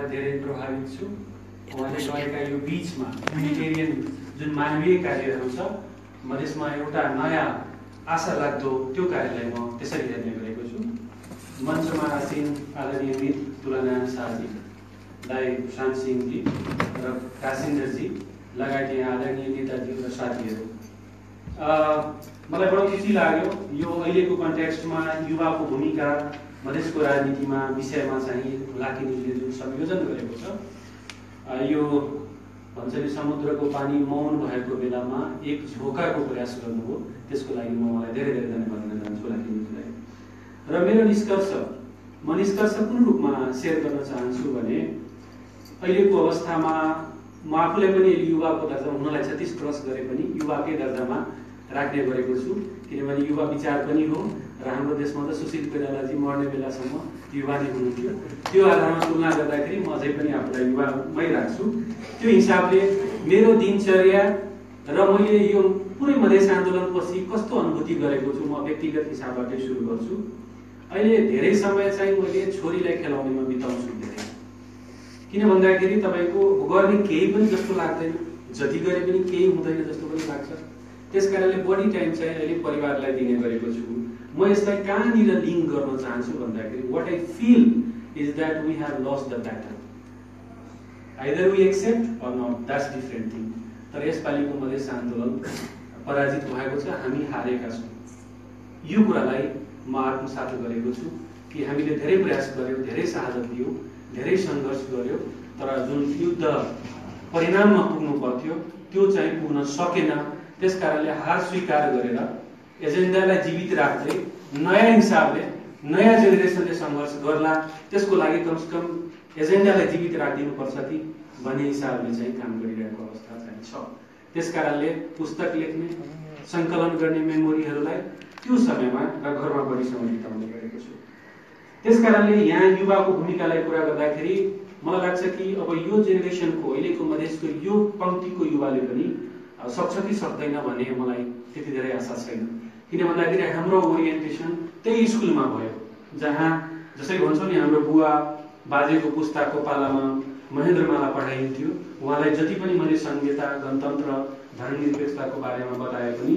उहाँबाट धेरै प्रभावित छु। उहाँले गरेका यो बिचमा युनिटेरियन जुन मानवीय कार्यहरू छ मधेसमा एउटा नयाँ आशा लाग्दो त्यो कार्यलाई म त्यसरी हेर्ने गरेको छु। मञ्चमा आसीन आदरणीय मित शाहजी सुशान्त सिंहजी र कासिन्द्रजी लगायत यहाँ आदरणीय नेताजी र साथीहरू। मलाई बडो खुसी लाग्यो। यो अहिलेको कन्टेक्स्टमा युवाको भूमिका मधेसको राजनीतिमा विषयमा चाहिँ लाकिनीले जुन संयोजन गरेको छ यो भन्छ नि समुद्रको पानी मौन भएको बेलामा एक झोकाको प्रयास गर्नुभयो त्यसको लागि म मलाई धेरै धेरै धन्यवाद दिन चाहन्छु लाकिनीजीलाई र मेरो निष्कर्ष म निष्कर्ष कुन रूपमा सेयर गर्न चाहन्छु भने अहिलेको अवस्थामा म आफूलाई पनि युवाको दर्जामा हुनलाई छत्तिस क्रस गरे पनि युवाकै दर्जामा राख्ने गरेको छु। किनभने युवा विचार पनि हो र हाम्रो देशमा त सुशील कोइरालाजी मर्ने बेलासम्म युवा नै हुनुहुन्थ्यो। त्यो आधारमा तुलना गर्दाखेरि म अझै पनि आफूलाई युवामै राख्छु। त्यो हिसाबले मेरो दिनचर्या र मैले यो पुरै मधेस आन्दोलनपछि कस्तो अनुभूति गरेको छु म व्यक्तिगत हिसाबबाटै सुरु गर्छु। अहिले धेरै समय चाहिँ मैले छोरीलाई खेलाउनेमा बिताउँछु धेरै। किन भन्दाखेरि तपाईँको गर्ने केही पनि जस्तो लाग्दैन। जति गरे पनि केही हुँदैन जस्तो पनि लाग्छ। त्यस कारणले बढी टाइम चाहिँ अहिले परिवारलाई दिने गरेको छु। म यसलाई कहाँनिर लिङ्क गर्न चाहन्छु भन्दाखेरि what I feel is that we have lost the battle either we accept or not that's different thing तर यसपालिको मधेस आन्दोलन पराजित भएको छ हामी हारेका छौँ। यो कुरालाई म आत्मसात गरेको छु कि हामीले धेरै प्रयास गर्यौँ धेरै शहादत दियौँ धेरै सङ्घर्ष गर्यो तर जुन युद्ध परिणाममा पुग्नु पर्थ्यो त्यो चाहिँ पुग्न सकेन। त्यस कारणले हार स्वीकार गरेर एजेन्डालाई जीवित राख्दै नयाँ हिसाबले नयाँ जेनेरेसनले सङ्घर्ष गर्ला त्यसको लागि कमसेकम एजेन्डालाई जीवित राखिदिनुपर्छ कि भन्ने हिसाबले चाहिँ काम गरिरहेको अवस्था चाहिँ छ। त्यस कारणले पुस्तक लेख्ने सङ्कलन गर्ने मेमोरीहरूलाई त्यो समयमा र घरमा बढी समय बिताउने गरेको छु। त्यस कारणले यहाँ युवाको भूमिकालाई कुरा गर्दाखेरि मलाई लाग्छ कि अब यो जेनेरेसनको अहिलेको मधेसको यो पङ्क्तिको युवाले पनि सक्छ कि सक्दैन भन्ने मलाई त्यति धेरै आशा छैन। किन भन्दाखेरि हाम्रो ओरिएन्टेसन त्यही स्कुलमा भयो जहाँ जसरी भन्छौँ नि हाम्रो बुवा बाजेको पुस्ताको पालामा महेन्द्रमाला पढाइन्थ्यो उहाँलाई जति पनि मैले संहिता गणतन्त्र धर्मनिरपेक्षताको बारेमा बताए पनि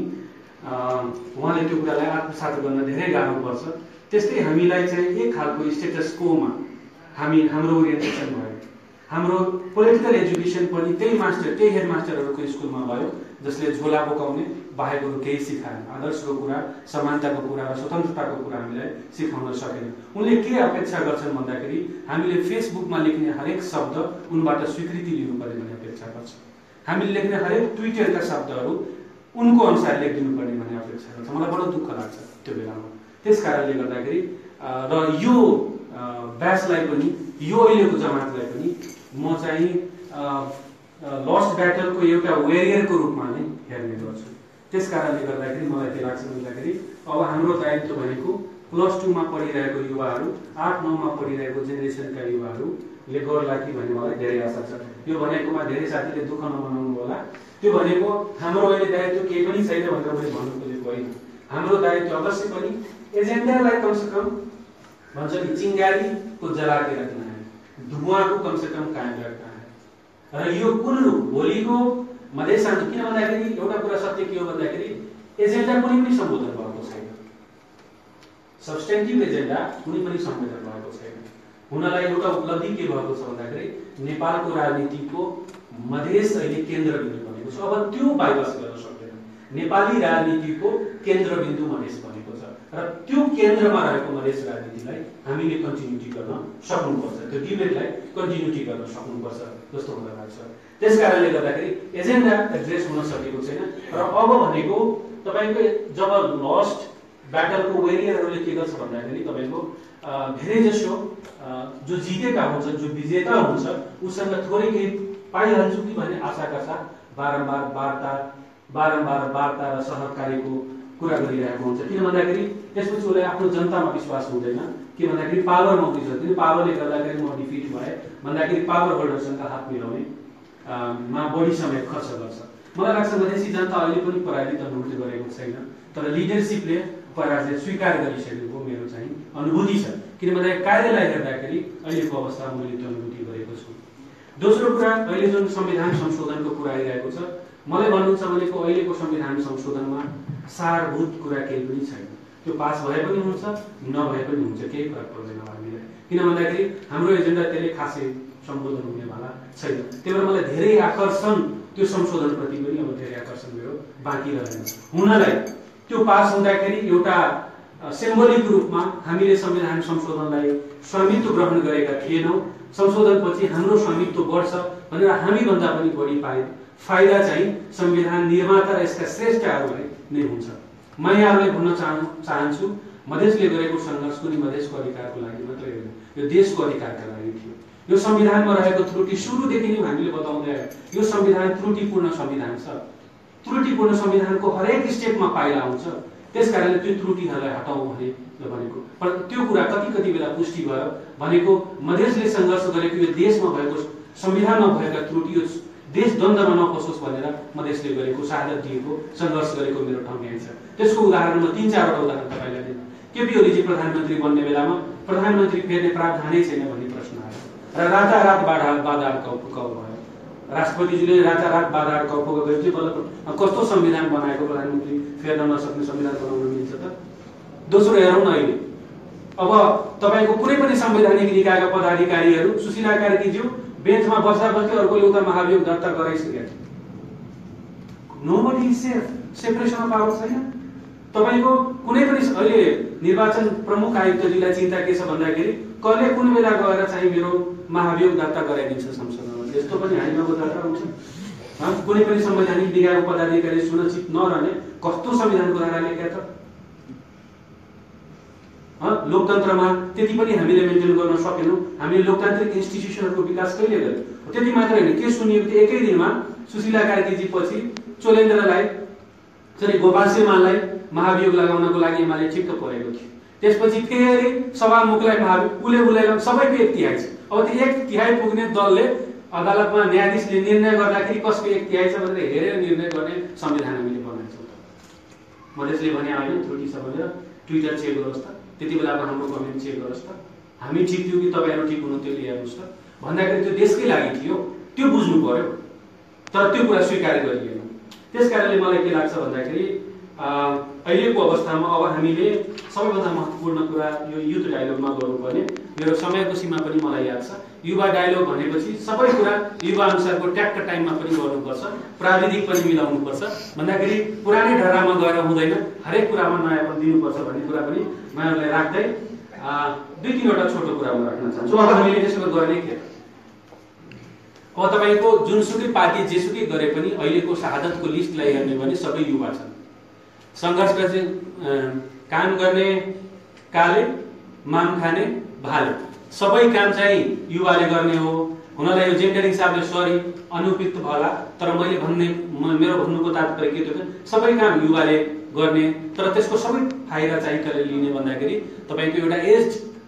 उहाँले त्यो कुरालाई आत्मसात गर्न धेरै गाह्रो पर्छ। त्यस्तै हामीलाई चाहिँ एक खालको स्टेटस कोमा हामी हाम्रो ओरिएन्टेसन भयो। हाम्रो पोलिटिकल एजुकेसन पनि त्यही मास्टर त्यही हेड मास्टरहरूको स्कुलमा भयो जसले झोला बोकाउने बाहेकहरू केही सिकाएन आदर्शको कुरा समानताको कुरा र स्वतन्त्रताको कुरा हामीलाई सिकाउन सकेन। उनले के अपेक्षा गर्छन् भन्दाखेरि हामीले फेसबुकमा लेख्ने हरेक शब्द उनबाट स्वीकृति लिनुपर्ने भन्ने अपेक्षा गर्छ हामीले लेख्ने हरेक ट्विटरका शब्दहरू उनको अनुसार लेखिदिनुपर्ने भन्ने अपेक्षा गर्छ मलाई बडो दुःख लाग्छ त्यो बेलामा। त्यस कारणले गर्दाखेरि र यो ब्याचलाई पनि यो अहिलेको जमातलाई पनि म चाहिँ लस्ट ब्याटलको एउटा वेरियरको रूपमा नै हेर्ने गर्छु। त्यस कारणले गर्दाखेरि मलाई के लाग्छ भन्दाखेरि अब हाम्रो दायित्व भनेको प्लस टूमा पढिरहेको युवाहरू आठ नौमा पढिरहेको जेनेरेसनका युवाहरूले गर्ला कि भन्ने मलाई धेरै आशा छ। यो भनेकोमा धेरै साथीले दुःख नमनाउनु होला। त्यो भनेको हाम्रो अहिले दायित्व केही पनि छैन भनेर मैले भन्नु खोजेको होइन हाम्रो दायित्व अवश्य पनि एजेन्डालाई कमसेकम भन्छ नि चिङ्गारीको जलाके राख्न धुवाको कमसेकम कायम राख्न र यो रूप भोलिको मधेस किन भन्दाखेरि एउटा कुरा सत्य के हो भन्दाखेरि एजेन्डा कुनै पनि सम्बोधन भएको छैन। सब्सटेन्टिभ एजेन्डा कुनै पनि सम्बोधन भएको छैन। हुनलाई एउटा उपलब्धि के भएको छ भन्दाखेरि नेपालको राजनीतिको मधेस अहिले केन्द्रबिन्दु बनेको छ। अब त्यो बाइपास गर्न सक्दैन। नेपाली राजनीतिको केन्द्रबिन्दु मधेस बनेको छ। र त्यो केन्द्रमा रहेको मधेस राजनीतिलाई हामीले कन्टिन्युटी गर्न सक्नुपर्छ। त्यो डिबेटलाई कन्टिन्युटी गर्न सक्नुपर्छ जस्तो मलाई लाग्छ। त्यस कारणले गर्दाखेरि एजेन्डा एड्रेस हुन सकेको छैन र अब भनेको तपाईँको जब लस्ट ब्याटलको वेरियरहरूले के गर्छ भन्दाखेरि तपाईँको धेरै जसो जो जितेका हुन्छ जो विजेता हुन्छ उसँग थोरै केही पाइहाल्छु कि भन्ने आशाका साथ बारम्बार वार्ता बारम्बार वार्ता र सहकारीको कुरा गरिरहेको हुन्छ। किन भन्दाखेरि त्यसपछि उसलाई आफ्नो जनतामा विश्वास हुँदैन। के भन्दाखेरि पावरमा उठिन्छ किन पावरले गर्दाखेरि म डिफिट भएँ। भन्दाखेरि पावर होल्डरसँग हात मिलाउने मा बढी समय खर्च गर्छ। मलाई लाग्छ मधेसी जनता अहिले पनि पराजित नृत्य गरेको छैन। तर लिडरसिपले पराजय स्वीकार गरिसकेको मेरो चाहिँ अनुभूति छ। किन भन्दा कार्यलाई हेर्दाखेरि अहिलेको अवस्थामा मैले त्यो अनुभूति गरेको छु। दोस्रो कुरा अहिले जुन संविधान संशोधनको कुरा आइरहेको छ मलाई भन्नुहुन्छ भनेको अहिलेको संविधान संशोधनमा सारभूत कुरा केही पनि छैन। त्यो पास भए पनि हुन्छ नभए पनि हुन्छ केही फरक पर्दैन हामीलाई। किन भन्दाखेरि हाम्रो एजेन्डा त्यसले खासै सम्बोधन हुनेवाला छैन। त्यही भएर मलाई धेरै आकर्षण त्यो संशोधनप्रति पनि अब धेरै आकर्षण मेरो बाँकी रहेन। हुनलाई त्यो पास हुँदाखेरि एउटा सिम्बोलिक रूपमा हामीले संविधान संशोधनलाई स्वामित्व ग्रहण गरेका थिएनौँ। संशोधनपछि हाम्रो स्वामित्व बढ्छ भनेर हामीभन्दा पनि बढी पाए फाइदा चाहिँ संविधान निर्माता र यसका श्रेष्ठहरूलाई नै हुन्छ। म यहाँहरूलाई भन्न चाहनु चाहन्छु मधेसले गरेको सङ्घर्ष कुनै मधेसको अधिकारको लागि मात्रै होइन यो देशको अधिकारका लागि थियो। यो संविधानमा रहेको त्रुटि सुरुदेखि नै हामीले बताउँदै आयो। यो संविधान त्रुटिपूर्ण संविधान छ। त्रुटिपूर्ण संविधानको हरेक स्टेपमा पाइला आउँछ त्यस कारणले त्यो त्रुटिहरूलाई हटाउँ भने भनेको। पर त्यो कुरा कति कति बेला पुष्टि भयो भनेको मधेसले सङ्घर्ष गरेको यो देशमा भएको संविधानमा भएका त्रुटि यो देश द्वन्द्वमा नपसोस् भनेर मधेसले गरेको शहादत दिएको सङ्घर्ष गरेको मेरो ठम्याइ छ। त्यसको उदाहरण म तिन चारवटा उदाहरण तपाईँलाई दिन्छु केपी ओलीजी प्रधानमन्त्री बन्ने बेलामा प्रधानमन्त्री फेर्ने प्रावधानै छैन भन्ने प्रश्न आयो। र रातारात बाधा बाधा कप भयो। राष्ट्रपतिजीले रातारात बाधा कप गएपछि बल्ल कस्तो संविधान बनाएको प्रधानमन्त्री फेर्न नसक्ने संविधान बनाउन मिल्छ त? दोस्रो हेरौँ न अहिले। अब तपाईँको कुनै पनि संवैधानिक निकायका पदाधिकारीहरू सुशीला कार्कीज्यू बेन्चमा बस्दा बस्दै अर्कोले उता महाभियोग दर्ता गराइसकेका नो सेफ सेपरेसन पावर छैन तपाईँको कुनै पनि अहिले निर्वाचन प्रमुख आयुक्तजीलाई चिन्ता के छ भन्दाखेरि कसले कुन बेला गएर चाहिँ मेरो महाभियोग दर्ता गराइदिन्छ संसदमा? यस्तो पनि हामीमा दर्ता हुन्छ। कुनै पनि संवैधानिक निकायको पदाधिकारी सुरक्षित नरहने कस्तो संविधानको धारा लेखेका त लोकतन्त्रमा त्यति पनि हामीले मेन्टेन गर्न सकेनौँ। हामीले लोकतान्त्रिक इन्स्टिट्युसनहरूको विकास कहिले गर्यौँ? त्यति मात्र होइन के सुनिएको थियो एकै दिनमा सुशीला कार्कीजी पछि चोलेन्द्रलाई सरी गोपाल सिंहमानलाई महाभियोग लगाउनको लागि एमाले ठिक्क परेको थियो। त्यसपछि फेरि सभामुखलाई महाभियोग उसले उसलाई सबैको एक तिहाई छ अब त्यो एक तिहाई पुग्ने दलले अदालतमा न्यायाधीशले निर्णय गर्दाखेरि कसको एक तिहाई छ भनेर हेरेर निर्णय गर्ने संविधान हामीले बनाएको छौँ। मधेसले भने होइन त्रुटि छ भनेर ट्विटर चेक गरोस् त। त्यति बेलाको हाम्रो कमेन्ट चेक गरोस् त। हामी ठिक थियो कि तपाईँहरू ठिक हुनु त्यो हेर्नुहोस् त। भन्दाखेरि त्यो देशकै लागि थियो। त्यो बुझ्नु पर्यो। तर त्यो कुरा स्वीकार गरिएन। त्यस कारणले मलाई के लाग्छ भन्दाखेरि अहिलेको अवस्थामा अब हामीले सबैभन्दा महत्त्वपूर्ण कुरा यो युथ डायलगमा गर्नुपर्ने। मेरो समयको सीमा पनि मलाई याद छ। युवा डायलग भनेपछि सबै कुरा युवा अनुसारको ट्याक्क टाइममा पनि गर्नुपर्छ प्राविधिक पनि मिलाउनुपर्छ। भन्दाखेरि पुरानै ढरामा गएर हुँदैन हरेक कुरामा नयाँपन दिनुपर्छ भन्ने कुरा पनि उहाँहरूलाई राख्दै दुई तिनवटा छोटो कुरा म राख्न चाहन्छु। अब हामीले त्यसो गर्ने के? अब तपाईँको जुनसुकै पार्टी जेसुकै गरे पनि अहिलेको शहादतको लिस्टलाई हेर्ने भने सबै युवा छन्। सङ्घर्ष चाहिँ काम गर्ने काले माम खाने भाले। सबै काम चाहिँ युवाले गर्ने हो। हुनलाई यो जेन्डर हिसाबले सरी अनुपयुक्त होला तर मैले भन्ने मेरो भन्नुको तात्पर्य के थियो सबै काम युवाले गर्ने। तर त्यसको सबै फाइदा चाहिँ कसले लिने भन्दाखेरि तपाईँको एउटा एज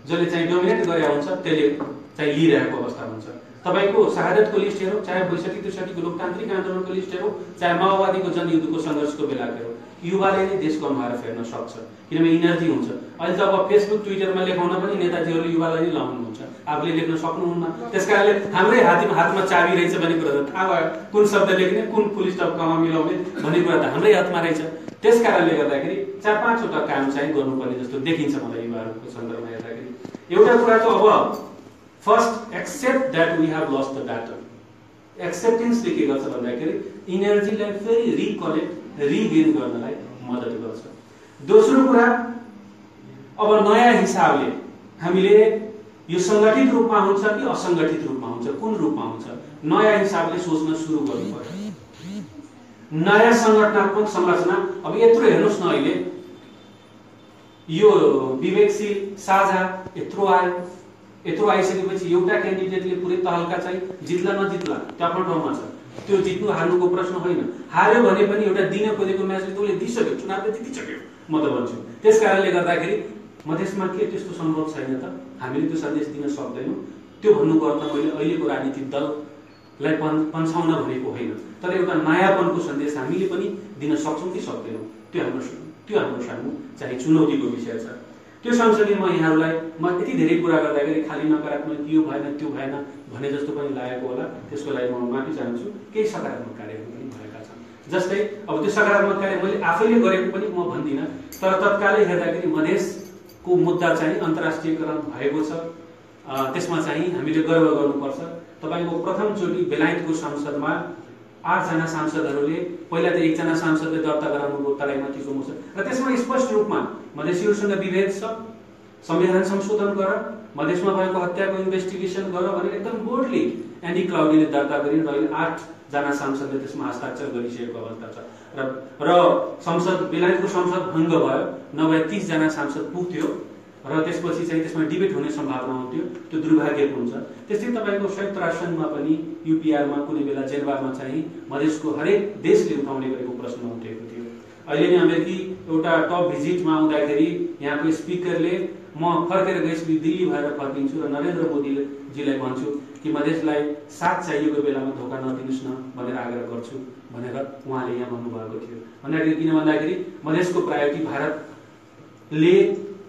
जसले चाहिँ डोमिनेट गरेर हुन्छ त्यसले चाहिँ लिइरहेको अवस्था हुन्छ। तपाईँको शहादतको लिस्ट हेरौँ चाहे बैसठी त्रिसठीको लोकतान्त्रिक आन्दोलनको लिस्ट हेरौँ चाहे माओवादीको जनयुद्धको सङ्घर्षको बेला हेरौँ युवाले नै देशको अनुहार फेर्न सक्छ किनभने इनर्जी हुन्छ। अहिले त अब फेसबुक ट्विटरमा लेखाउन पनि नेताजीहरूले युवालाई नै लाउनुहुन्छ। आफूले लेख्न सक्नुहुन्न। त्यस कारणले हाम्रै हातमा हातमा चाबी रहेछ भन्ने कुरा त थाहा भयो। कुन शब्द लेख्ने कुन फुल स्टप कमा मिलाउने भन्ने कुरा त हाम्रै हातमा रहेछ। त्यस कारणले गर्दाखेरि चार पाँचवटा काम चाहिँ गर्नुपर्ने जस्तो देखिन्छ मलाई युवाहरूको सन्दर्भमा हेर्दाखेरि। एउटा कुरा त अब first accept that we have lost the battle एक्सेप्टेन्सले के गर्छ भन्दाखेरि इनर्जीलाई फेरि रिकलेक्ट रिगेन गर्नलाई मद्दत गर्छ दोस्रो कुरा अब नयाँ हिसाबले हामीले यो सङ्गठित रूपमा हुन्छ कि असङ्गठित रूपमा हुन्छ? कुन रूपमा हुन्छ? नयाँ हिसाबले सोच्न सुरु गर्नु पर्यो नयाँ सङ्गठनात्मक संरचना अब यत्रो हेर्नुहोस् न अहिले। यो विवेकशील साझा यत्रो आयो। यत्रो आइसकेपछि एउटा क्यान्डिडेटले पुरै तहल्का चाहिँ जित्ला नजित्ला त्यो आफ्नो ठाउँमा छ। त्यो जित्नु हार्नुको प्रश्न होइन। हार्यो भने पनि एउटा दिन खोजेको म्याचले त उसले दिइसक्यो चुनावले जितिसक्यो म त भन्छु। त्यस कारणले गर्दाखेरि मधेसमा के त्यस्तो सम्भव छैन त? हामीले त्यो सन्देश दिन सक्दैनौँ। त्यो भन्नुको अर्थ मैले अहिलेको राजनीतिक दललाई पन् पन्छाउन भनेको होइन। तर एउटा नयाँपनको सन्देश हामीले पनि दिन सक्छौँ कि सक्दैनौँ? त्यो हाम्रो त्यो हाम्रो सामु चाहिँ चुनौतीको विषय छ। त्यो सँगसँगै म यहाँहरूलाई म यति धेरै कुरा गर्दाखेरि खालि नकारात्मक यो भएन त्यो भएन भने जस्तो पनि लागेको होला। त्यसको लागि म माफी चाहन्छु। केही सकारात्मक कार्यहरू पनि भएका छन्। जस्तै अब त्यो सकारात्मक कार्य मैले आफैले गरेको पनि म भन्दिनँ तर तत्कालै हेर्दाखेरि मधेसको मुद्दा चाहिँ अन्तर्राष्ट्रियकरण भएको छ। त्यसमा चाहिँ हामीले गर्व गर्नुपर्छ। तपाईँको प्रथमचोटि बेलायतको संसदमा आठजना सांसदहरूले पहिला त एकजना सांसदले दर्ता गराउनुको तराईमाथिको मोसन र त्यसमा स्पष्ट रूपमा मधेसीहरूसँग विभेद छ संविधान संशोधन गर मधेसमा भएको हत्याको इन्भेस्टिगेसन गर भनेर एकदम बोर्डली एन्डी क्लाउडीले दर्ता गरिन् र आठजना सांसदले त्यसमा हस्ताक्षर गरिसकेको अवस्था छ। र र संसद बेलायतको संसद भङ्ग भयो नभए तिसजना सांसद पुग्थ्यो। र त्यसपछि चाहिँ त्यसमा डिबेट हुने सम्भावना हुन्थ्यो। त्यो दुर्भाग्यपूर्ण छ त्यस्तै तपाईँको संयुक्त राष्ट्रमा पनि युपिआरमा कुनै बेला जेनबामा चाहिँ मधेसको हरेक देशले उठाउने गरेको प्रश्न उठेको थियो। अहिले नै अमेरिकी एउटा टप भिजिटमा आउँदाखेरि यहाँको स्पिकरले म फर्केर गएपछि दिल्ली भएर फर्किन्छु र नरेन्द्र मोदीजीलाई भन्छु कि मधेसलाई साथ चाहिएको बेलामा धोका नदिनुहोस् न भनेर आग्रह गर्छु भनेर उहाँले यहाँ भन्नुभएको थियो। भन्दाखेरि किन भन्दाखेरि मधेसको प्रायोरिटी भारतले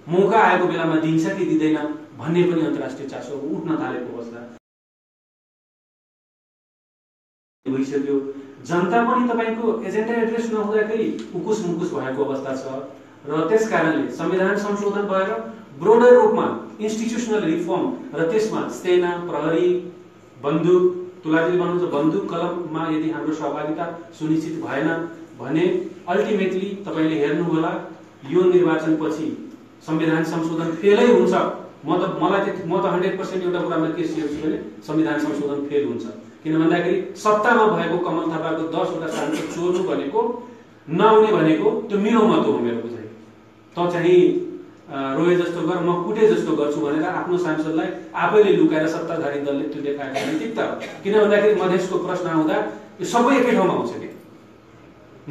मौका आएको बेलामा दिन्छ कि दिँदैन भन्ने पनि अन्तर्राष्ट्रिय चासो उठ्न थालेको अवस्था भइसक्यो। जनता पनि तपाईँको एजेन्डा एड्रेस नहुँदाखेरि उकुस मुकुस भएको अवस्था छ र त्यस कारणले संविधान संशोधन भएर ब्रोडर रूपमा इन्स्टिट्युसनल रिफर्म र त्यसमा सेना प्रहरी बन्दुक तुलाजीले भन्नुहुन्छ बन्दुक कलममा यदि हाम्रो सहभागिता सुनिश्चित भएन भने अल्टिमेटली तपाईँले हेर्नुहोला यो निर्वाचनपछि संविधान संशोधन फेलै हुन्छ। म त मलाई त म त हन्ड्रेड पर्सेन्ट एउटा कुरामा के सियर भने संविधान संशोधन फेल हुन्छ। किन भन्दाखेरि सत्तामा भएको कमल थापाको दसवटा सांसद चोर्नु भनेको नआउने भनेको त्यो मेरो मत हो मेरो बुझाइ। त चाहिँ रोए जस्तो गर म कुटे जस्तो गर्छु भनेर आफ्नो सांसदलाई आफैले लुकाएर सत्ताधारी दलले त्यो देखाएको भने ठिक त किन भन्दाखेरि मधेसको प्रश्न आउँदा यो सबै एकै ठाउँमा आउँछ कि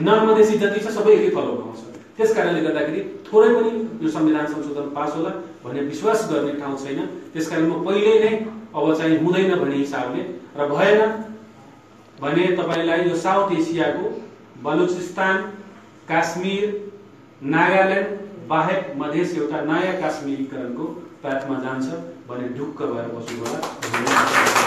नन मधेसी जति छ सबै एकै फलोमा आउँछ। त्यस कारणले गर्दाखेरि थोरै पनि यो संविधान संशोधन पास होला भन्ने विश्वास गर्ने ठाउँ छैन। त्यसकारण म पहिले नै अब चाहिँ हुँदैन भन्ने हिसाबले र भएन भने तपाईँलाई यो साउथ एसियाको बलुचिस्तान काश्मीर नागाल्यान्ड बाहेक मधेस एउटा नयाँ काश्मीरीकरणको पाथमा जान्छ भने ढुक्क भएर बस्नु होला।